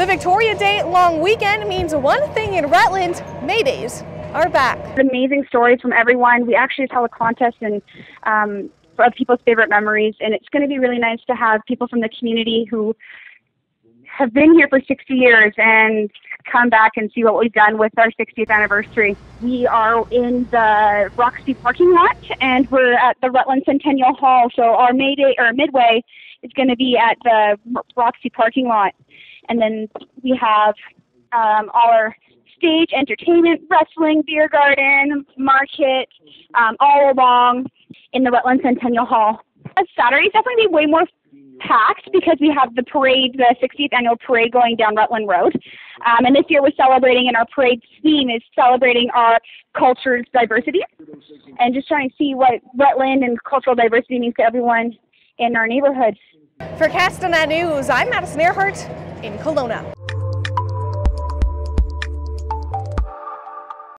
The Victoria Day long weekend means one thing in Rutland, May Days are back. Amazing stories from everyone. We actually held a contest and um, of people's favorite memories, and it's going to be really nice to have people from the community who have been here for 60 years and come back and see what we've done with our 60th anniversary. We are in the Roxy parking lot, and we're at the Rutland Centennial Hall. So our Mayday or Midway is going to be at the Roxy parking lot, and then we have um, our stage entertainment, wrestling, beer garden, market, um, all along in the Rutland Centennial Hall. Saturday's definitely way more packed because we have the parade, the 60th annual parade going down Rutland Road. Um, and this year we're celebrating, and our parade theme is celebrating our culture's diversity and just trying to see what Rutland and cultural diversity means to everyone in our neighborhood. For Castanet News, I'm Madison Erhardt in Kelowna.